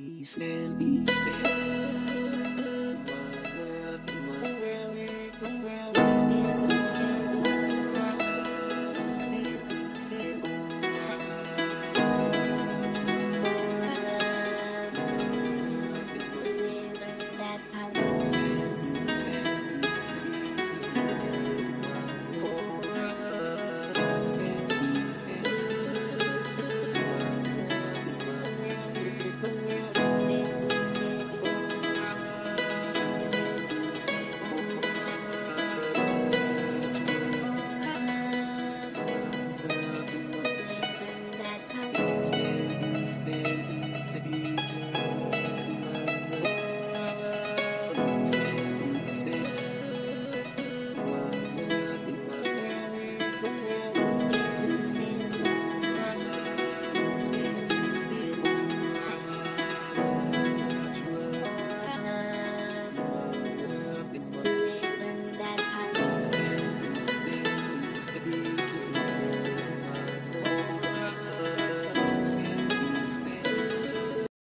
Please End, Please